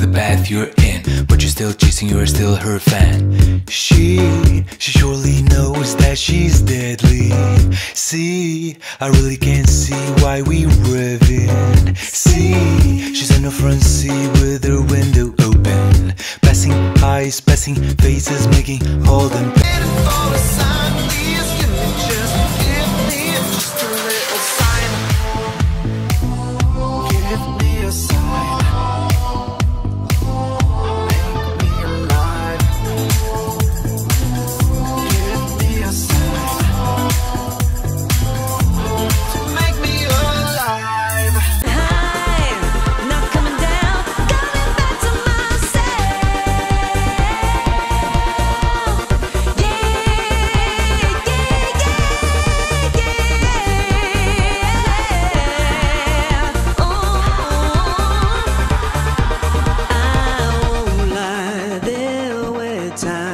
the path you're in, but you're still chasing. You're still her fan. She, she surely knows that she's deadly. See, I really can't see why we ribbon. See, she's in the front seat with her window open, passing eyes, passing faces, making all them. time.